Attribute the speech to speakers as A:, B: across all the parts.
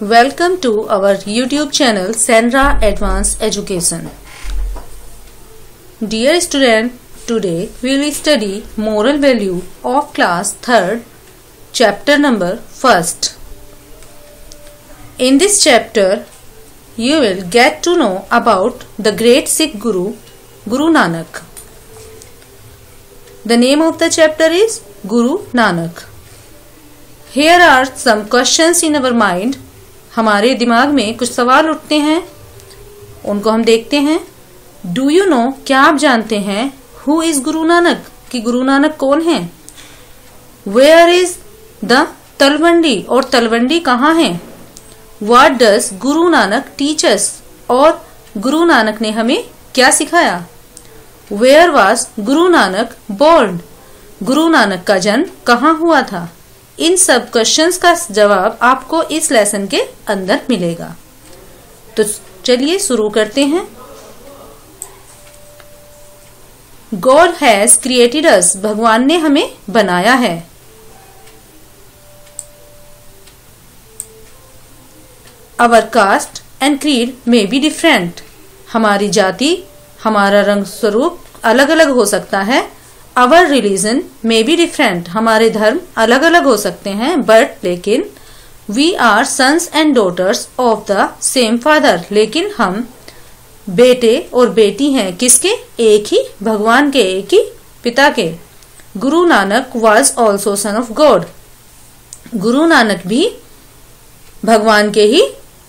A: Welcome to our YouTube channel Senra Advanced Education. Dear student, today we will study moral value of class 3rd, chapter number 1st. In this chapter, you will get to know about the great Sikh Guru, Guru Nanak. The name of the chapter is Guru Nanak. Here are some questions in our mind. हमारे दिमाग में कुछ सवाल उठते हैं, उनको हम देखते हैं। डू यू नो क्या आप जानते हैं हु इज़ गुरु नानक, कि गुरु नानक कौन है? वेयर इज़ द तलवंडी और तलवंडी कहाँ है? What does Guru Nanak teachers और गुरु नानक ने हमें क्या सिखाया? Where was Guru Nanak born Guru Nanak का जन्म कहाँ हुआ था? इन सब क्वेश्चंस का जवाब आपको इस लेसन के अंदर मिलेगा। तो चलिए शुरू करते हैं। गॉड हैज़ क्रिएटेड अस भगवान ने हमें बनाया है। Our caste and creed may be different हमारी जाति, हमारा रंग स्वरूप अलग अलग हो सकता है। Our religion may be different हमारे धर्म अलग अलग हो सकते हैं बट लेकिन we are sons and daughters of the same father लेकिन हम बेटे और बेटी हैं किसके? एक ही, भगवान के, एक ही पिता के। Guru Nanak was also son of God Guru Nanak भी भगवान के ही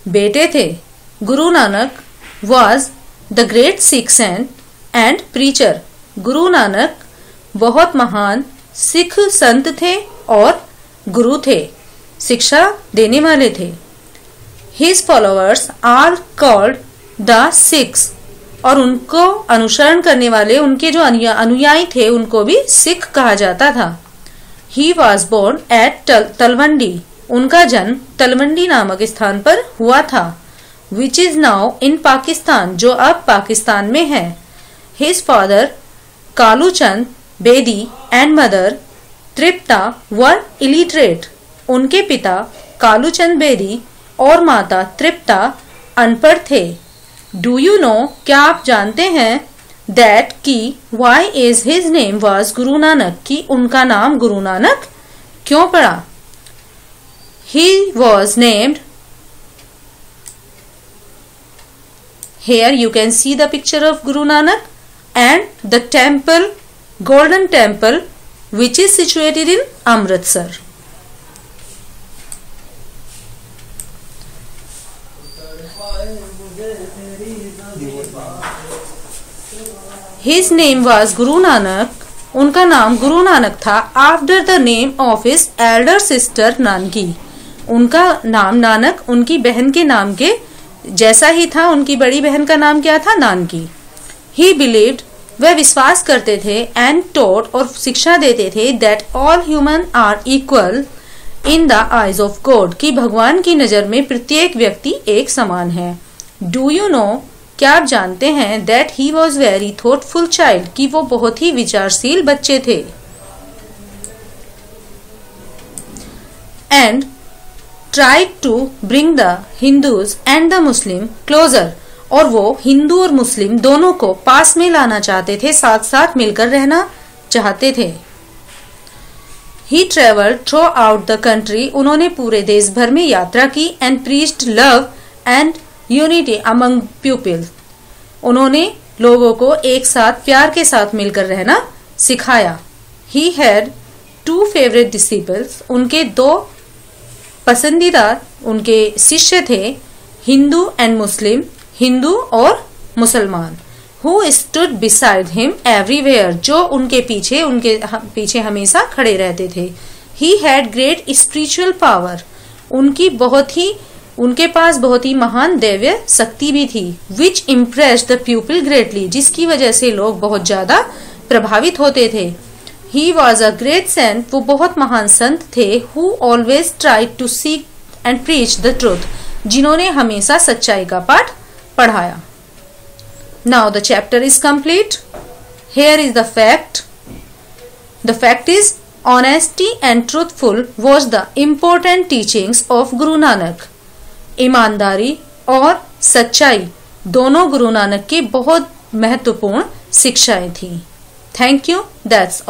A: बेटे थे। Guru Nanak was the great Sikh saint and preacher Guru Nanak बहुत महान सिख संत थे और गुरु थे, शिक्षा देने वाले थे। His followers are called the Sikhs और उनको अनुसरण करने वाले, उनके जो अनुयायी थे, उनको भी सिख कहा जाता था। He was born at Talwandi उनका जन्म तलवंडी नामक स्थान पर हुआ था which is now in Pakistan जो अब पाकिस्तान में है। His father Kaluchand Bedi and mother Tripta were illiterate उनके पिता कालूचंद बेदी और माता त्रिप्ता अनपढ़ थे। डू यू नो क्या आप जानते हैं दैट की why is his name was Guru Nanak की उनका नाम गुरु नानक क्यों पड़ा? He was named here you can see the picture of Guru Nanak and the temple Golden Temple, which is situated in Amritsar. His name was Guru Nanak. उनका नाम गुरु नानक था after the name of his elder sister Nanaki उनका नाम नानक उनकी बहन के नाम के जैसा ही था, उनकी बड़ी बहन का नाम क्या था नानकी ही बिलीव्ड वह विश्वास करते थे एंड टोट और शिक्षा देते थे that all human are equal in the eyes of God कि भगवान की नज़र में प्रत्येक व्यक्ति एक समान है। डू यू नो क्या आप जानते हैं that he was very thoughtful child कि वो बहुत ही विचारशील बच्चे थे। And try to bring the Hindus and the Muslim closer और वो हिंदू और मुस्लिम दोनों को पास में लाना चाहते थे साथ साथ मिलकर रहना चाहते थे। He travel throughout the country उन्होंने पूरे देश भर में यात्रा की। And priest love and unity among people उन्होंने लोगों को एक साथ प्यार के साथ मिलकर रहना सिखाया। He had two favourite disciples उनके दो पसंदीदा उनके शिष्य थे, हिंदू एंड मुस्लिम। हिंदू और मुसलमान who stood beside him everywhere जो उनके पीछे उनके पीछे हमेशा खड़े रहते थे। He had great spiritual power उनकी बहुत ही, उनके पास बहुत ही महान दैव्य शक्ति भी थी which impress the people greatly जिसकी वजह से लोग बहुत ज़्यादा प्रभावित होते थे। He was a great saint वो बहुत महान संत थे who always try to seek and preach the truth जिन्होंने हमेशा सच्चाई का पाठ पढ़ाया। Now the chapter is complete here is the fact the fact is honesty and truthful was the important teachings of Guru Nanak ईमानदारी और सच्चाई दोनों गुरु नानक की बहुत महत्वपूर्ण शिक्षाएँ थी। Thank you that's